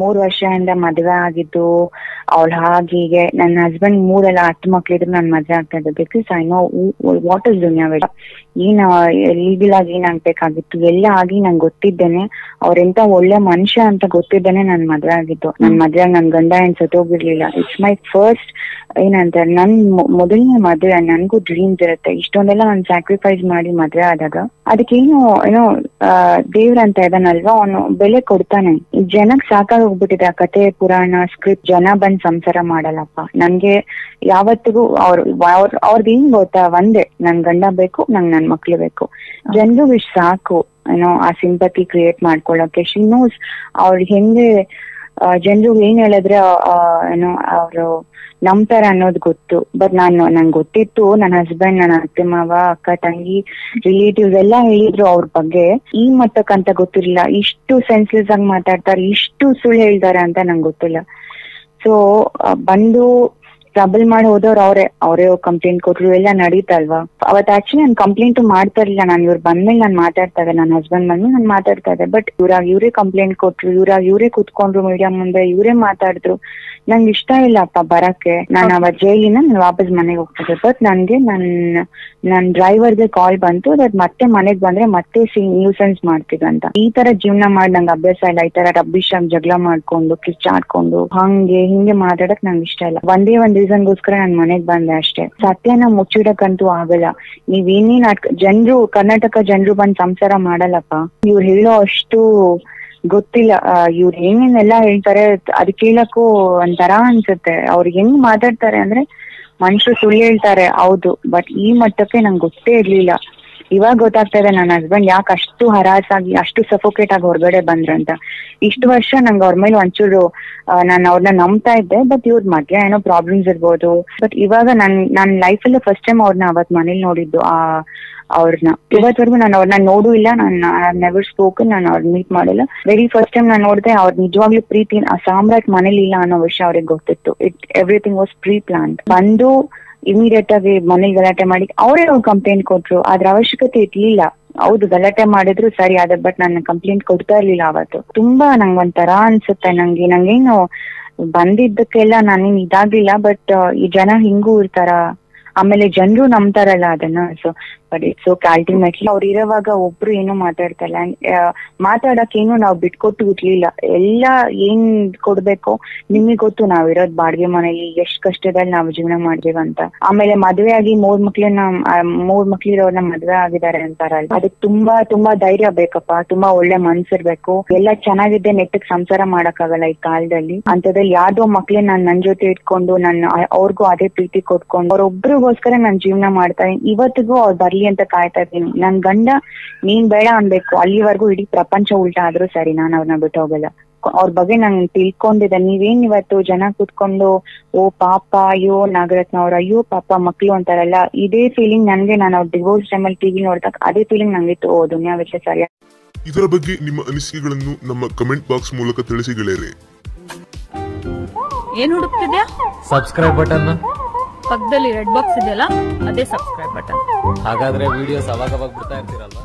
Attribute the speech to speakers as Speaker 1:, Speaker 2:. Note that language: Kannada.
Speaker 1: ಮೂರ್ ವರ್ಷದಿಂದ ಮದ್ವೆ ಆಗಿದ್ದು ಅವ್ಳ ಹಾಗೆ ನನ್ನ ಹಸ್ಬೆಂಡ್ ಮೂರೆಲ್ಲ ಹತ್ತು ಮಕ್ಳಿದ್ರು ನಾನು ಮದ್ವೆ ಆಗ್ತಾ ಇದ್ದೆ because I know what is Duniya ವೇಡ ಏನ್ ಲೀಗಲ್ ಆಗಿ ಏನ್ ಆಗ್ಬೇಕಾಗಿತ್ತು? ಎಲ್ಲ ಆಗಿ ನಂಗೆ ಗೊತ್ತಿದ್ದೇನೆ. ಅವ್ರೆಂತ ಒಳ್ಳೆ ಮನುಷ್ಯ ಅಂತ ಗೊತ್ತಿದ್ದೇನೆ ನನ್ ಮದ್ವೆ ಆಗಿದ್ದು. ನನ್ ಮದ್ವೆ ನನ್ ಗಂಡ ಏನ್ ಸತ್ತೋಗಿರ್ಲಿಲ್ಲ ಇಟ್ಸ್ ಮೈ ಫಸ್ಟ್ ಏನಂತಾರೆ ನನ್ ಮೊದಲನೇ ಮದ್ವೆ ನನ್ಗೂ ಡ್ರೀಮ್ಸ್ ಇರುತ್ತೆ. ಇಷ್ಟೊಂದೆಲ್ಲ ನಾನ್ ಸ್ಯಾಕ್ರಿಫೈಸ್ ಮಾಡಿ ಮದ್ವೆ ಆದಾಗ ಅದಕ್ಕೇನು ಏನೋ ದೇವ್ರ ಅಂತ ಇದಾನಲ್ವಾ? ಅವನು ಬೆಲೆ ಕೊಡ್ತಾನೆ. ಈ ಜನಕ್ ಸಾಕಾಗಿ ಹೋಗ್ಬಿಟ್ಟಿದೆ ಆ ಕತೆ ಪುರಾಣ ಸ್ಕ್ರಿಪ್ಟ್ ಜನ ಬಂದ್ ಸಂಸಾರ ಮಾಡಲ್ಲಪ್ಪ. ನನ್ಗೆ ಯಾವತ್ತಿಗೂ ಅವ್ರ ಅವ್ರ ಅವ್ರದ್ದು ಏನ್ ಗೊತ್ತಾ? ಒಂದೇ ನನ್ ಗಂಡ ಬೇಕು ನಂಗ್ ನನ್ ಮಕ್ಳು ಬೇಕು. ಜನರು ಇಷ್ಟ ಸಾಕು ಏನೋ ಆ ಸಿಂಪತಿ ಕ್ರಿಯೇಟ್ ಮಾಡ್ಕೊಳ್ಳೋಕೆ ಶಿ ನೋಸ್ ಅವ್ರ ಹೆಂಗೆ ಜನರು ಏನ್ ಹೇಳಿದ್ರೆ ಏನೋ ಅವರು ನಂಬ್ತಾರೆ ಅನ್ನೋದು ಗೊತ್ತು. ಬಟ್ ನಾನು ನಂಗೆ ಗೊತ್ತಿತ್ತು ನನ್ನ ಹಸ್ಬೆಂಡ್ ನನ್ನ ಅತ್ತೆ ಮಾವ, ಅಕ್ಕ, ತಂಗಿ ರಿಲೇಟಿವ್ಸ್ ಎಲ್ಲ ಹೇಳಿದ್ರು ಅವ್ರ ಬಗ್ಗೆ. ಈ ಮಟ್ಟಕ್ಕಂತ ಗೊತ್ತಿರ್ಲಿಲ್ಲ. ಇಷ್ಟು ಸೆನ್ಸ್ಲೆಸ್ ಆಗಿ ಮಾತಾಡ್ತಾರೆ, ಇಷ್ಟು ಸುಳ್ಳು ಹೇಳ್ತಾರೆ ಅಂತ ನಂಗೆ ಗೊತ್ತಿಲ್ಲ. ಸೊ ಬಂದು ಟ್ರಬಲ್ ಮಾಡಿ ಹೋದವ್ರು ಅವರೇ ಅವರೇ ಕಂಪ್ಲೇಂಟ್ ಕೊಟ್ರು ಎಲ್ಲ ನಡೀತಲ್ವಾ ಅವತ್ ಆಕ್ಚುಲಿ ನಾನು ಕಂಪ್ಲೇಂಟ್ ಮಾಡ್ತಾ ಇರಲಿಲ್ಲ. ನಾನು ಇವ್ರು ಬಂದ್ಮೇಲೆ ನಾನು ಮಾತಾಡ್ತಾ ಇದ್ದೆ. ನನ್ನ ಹಸ್ಬೆಂಡ್ ಬಂದ್ಮೇಲೆ ನಾನು ಮಾತಾಡ್ತಾ ಇದ್ದೆ. ಬಟ್ ಇವ್ರಾಗ ಇವರೇ ಕಂಪ್ಲೇಂಟ್ ಕೊಟ್ರು ಇವ್ರಾಗ ಇವರೇ ಕುತ್ಕೊಂಡ್ರು ಮೀಡಿಯಾ ಮುಂದೆ ಇವರೇ ಮಾತಾಡಿದ್ರು. ನಂಗೆ ಇಷ್ಟ ಇಲ್ಲಪ್ಪ ಬರಕ್ಕೆ. ನಾನು ಅವತ್ ಜೈಲಿನ ನಾನು ವಾಪಸ್ ಮನೆಗೆ ಹೋಗ್ತಿದ್ದೆ. ಬಟ್ ನನ್ಗೆ ನನ್ ನನ್ ಡ್ರೈವರ್ಗೆ ಕಾಲ್ ಬಂತು. ಅದ್ ಮತ್ತೆ ಮನೆಗ್ ಬಂದ್ರೆ ಮತ್ತೆ ನ್ಯೂಸೆನ್ಸ್ ಮಾಡ್ತಿದಂತ ಈ ತರ ಜೀವನ ಮಾಡಿ ನಂಗೆ ಅಭ್ಯಾಸ ಇಲ್ಲ. ಈ ತರ ರಬ್ಬಿಶ್ ಆಗಿ ಜಗಳ ಮಾಡ್ಕೊಂಡು ಕಿಚ್ಚಾಡ್ಕೊಂಡು ಹಂಗೆ ಹಿಂಗೆ ಮಾತಾಡಕ್ ನಂಗೆ ಇಷ್ಟ ಇಲ್ಲ. ಒಂದೇ ಒಂದ್ ರೀಸನ್ಗೋಸ್ಕರ ನಾನ್ ಮನೆಗ್ ಬಂದೆ ಅಷ್ಟೇ. ಸತ್ಯನ ಮುಚ್ಚಿಡಕ್ಕಂತೂ ಆಗಲ್ಲ. ನೀವ್ ಏನೇನ್ ಜನರು, ಕರ್ನಾಟಕ ಜನರು ಬಂದ್ ಸಂಸಾರ ಮಾಡಲ್ಲಪ್ಪ. ಇವ್ರು ಹೇಳೋ ಅಷ್ಟು ಗೊತ್ತಿಲ್ಲ. ಇವ್ರು ಏನೇನೆಲ್ಲಾ ಹೇಳ್ತಾರೆ ಅದ್ ಕೇಳಕ್ಕೂ ಒಂಥರ ಅನ್ಸುತ್ತೆ. ಅವ್ರು ಹೆಂಗ್ ಮಾತಾಡ್ತಾರೆ ಅಂದ್ರೆ ಮನುಷ್ಯರು ಸುಳ್ಳು ಹೇಳ್ತಾರೆ. ಹೌದು. ಬಟ್ ಈ ಮಟ್ಟಕ್ಕೆ ನಂಗೆ ಗೊತ್ತೇ ಇರ್ಲಿಲ್ಲ. ಇವಾಗ ಗೊತ್ತಾಗ್ತಾ ಇದೆ ನನ್ನ ಹಸ್ಬೆಂಡ್ ಯಾಕೆ ಅಷ್ಟು ಹರಾಸ್ ಆಗಿ ಅಷ್ಟು ಸಫೋಕೇಟ್ ಆಗಿ ಹೊರಗಡೆ ಬಂದ್ರಂತ ಇಷ್ಟು ವರ್ಷ ನಂಗೆ ಅವ್ರ ಮೇಲೆ ಒಂಚೂರು ನಾನು ಅವ್ರನ್ನ ನಂಬ್ತಾ ಇದ್ದೆ ಬಟ್ ಇವ್ರ ಮಧ್ಯ ಏನೋ ಪ್ರಾಬ್ಲಮ್ಸ್ ಇರ್ಬೋದು. ಬಟ್ ಇವಾಗ ನನ್ ನನ್ನ ಲೈಫ್ ಅಲ್ಲೇ ಫಸ್ಟ್ ಟೈಮ್ ಅವ್ರನ್ನ ಅವತ್ ಮನೇಲಿ ನೋಡಿದ್ದು, ಆ ಅವ್ರನ್ನ ಇವತ್ವರೆಗೂ ನಾನು ಅವ್ರನ್ನ ನೋಡು ಇಲ್ಲ, ನಾನು ನೆವರ್ ಸ್ಪೋಕ್ ನಾನು ಅವ್ರನ್ನ ಮೀಟ್ ಮಾಡಿಲ್ಲ. ವೆರಿ ಫಸ್ಟ್ ಟೈಮ್ ನಾನು ನೋಡಿದೆ, ಅವ್ರ ನಿಜವಾಗ್ಲೂ ಪ್ರೀತಿ ಆ ಸಾಮ್ರಾಟ್ ಮನೇಲಿ ಇಲ್ಲ ಅನ್ನೋ ವಿಷಯ ಅವ್ರಿಗೆ ಗೊತ್ತಿತ್ತು. It everything was pre plan ಬಂದು ಇಮಿಡಿಯೇಟ್ ಆಗಿ ಮನೇಲಿ ಗಲಾಟೆ ಮಾಡಿ, ಅವರೇ ಒಂದು ಕಂಪ್ಲೇಂಟ್ ಕೊಟ್ರು. ಅದ್ರ ಅವಶ್ಯಕತೆ ಇರ್ಲಿಲ್ಲ. ಹೌದು, ಗಲಾಟೆ ಮಾಡಿದ್ರು ಸರಿ, ಆದ್ರೆ ಬಟ್ ನಾನು ಕಂಪ್ಲೇಂಟ್ ಕೊಡ್ತಾ ಇರ್ಲಿಲ್ಲ ಅವತ್ತು. ತುಂಬಾ ನಂಗೆ ಒಂಥರ ಅನ್ಸುತ್ತೆ ನಂಗೆ. ನಂಗೇನು ಬಂದಿದ್ದಕ್ಕೆಲ್ಲ ನಾನೇನ್ ಇದಾಗ್ಲಿಲ್ಲ ಬಟ್ ಈ ಜನ ಹಿಂಗೂ ಇರ್ತಾರ. ಆಮೇಲೆ ಜನರು ನಂಬ್ತಾರಲ್ಲ ಅದನ್ನ. So but it's okay, ultimately ಅವ್ರು ಇರೋವಾಗ ಒಬ್ರು ಏನು ಮಾತಾಡ್ತಾ ಇಲ್ಲ ಮಾತಾಡಕ್ ಏನು ನಾವು ಬಿಟ್ಕೊಟ್ಟು ಇರ್ಲಿಲ್ಲ. ಎಲ್ಲ ಏನ್ ಕೊಡ್ಬೇಕು ನಿಮಗೆ ಗೊತ್ತು ನಾವ್ ಇರೋದ್ ಬಾಡಿಗೆ ಮನೇಲಿ ಎಷ್ಟ್ ಕಷ್ಟದಲ್ಲಿ ನಾವು ಜೀವನ ಅಂತ. ಆಮೇಲೆ ಮದ್ವೆ ಆಗಿ ಮೂರ್ ಮಕ್ಳನ್ನ ಮೂರ್ ಮಕ್ಳಿರೋರ್ನ ಮದ್ವೆ ಆಗಿದ್ದಾರೆ ಅಂತಾರಲ್ಲ ಅದಕ್ ತುಂಬಾ ತುಂಬಾ ಧೈರ್ಯ ಬೇಕಪ್ಪ. ತುಂಬಾ ಒಳ್ಳೆ ಮನ್ಸಿರ್ಬೇಕು ಎಲ್ಲ ಚೆನ್ನಾಗಿದೆ ನೆಟ್ಟಗ್ ಸಂಸಾರ ಮಾಡಕ್ಕಾಗಲ್ಲ ಈ ಕಾಲದಲ್ಲಿ. ಅಂತದ್ರಲ್ಲಿ ಯಾವ್ದೋ ಮಕ್ಳೇ ನಾನ್ ನನ್ ಜೊತೆ ಇಟ್ಕೊಂಡು ನನ್ನ ಅವ್ರಿಗೂ ಅದೇ ಪ್ರೀತಿ ಕೊಟ್ಕೊಂಡು, ಅವ್ರೊಬ್ರಿಗೋಸ್ಕರ ನಾನ್ ಜೀವನ ಮಾಡ್ತಾ ಇವತ್ತಿಗೂ ಅವ್ರು ಬರ್ಲಿ ಅಂತ ಕಾಯ್ತಾ ಇದ್ದೀನಿ. ನನ್ ಗಂಡ ನೀನ್ ಬೇಡ ಅನ್ಬೇಕು. ಅಲ್ಲಿವರೆಗೂ ಇಡೀ ಪ್ರಪಂಚ ಉಲ್ಟಾ ಆದ್ರೂ ಸರಿ ನಾನು ಅವ್ರನ್ನ ಬಿಟ್ಟು ಹೋಗಲ್ಲ. ಅವ್ರ ಬಗ್ಗೆ ನಂಗೆ ತಿಳ್ಕೊಂಡಿದ್ದೆ. ನೀವೇನ್ ಇವತ್ತು ಜನ ಕೂತ್ಕೊಂಡು ಓ ಪಾಪ ಅಯ್ಯೋ ನಾಗರತ್ನ ಅವ್ರ ಅಯ್ಯೋ ಪಾಪ ಮಕ್ಳು ಅಂತಾರಲ್ಲ ಇದೇ ಫೀಲಿಂಗ್ ನನ್ಗೆ ನಾನು ಅವ್ರ ಡಿವೋರ್ಸ್ ಟೈಮಲ್ಲಿ ಟಿವಿ ನೋಡ್ದಾಗ ಅದೇ ಫೀಲಿಂಗ್ ನಂಗಿತ್ತು ಓ ದುನಿಯಾ ವಿಷಯ ಸರಿ
Speaker 2: ಇದರ ಬಗ್ಗೆ ನಿಮ್ಮ ಅನಿಸಿಕೆಗಳನ್ನು ನಮ್ಮ ಕಮೆಂಟ್ ಬಾಕ್ಸ್ ಮೂಲಕ ತಿಳಿಸಿ ಗೆಳೆಯರೆ.
Speaker 3: ಏನ್ ಹುಡುಕ್ತಿದ್ಯಾ?
Speaker 4: ಸಬ್ಸ್ಕ್ರೈಬ್ ಬಟನ್
Speaker 3: ಪಕ್ಕದಲ್ಲಿ ರೆಡ್ ಬಾಕ್ಸ್ ಇದೆಯಲ್ಲ ಅದೇ ಸಬ್ಸ್ಕ್ರೈಬ್ ಬಟನ್
Speaker 4: ಹಾಗಾದ್ರೆ ವಿಡಿಯೋಸ್ ಅವಾಗ ಅವಾಗ ಬಿಡ್ತಾ ಇರ್ತೀರಲ್ವಾ?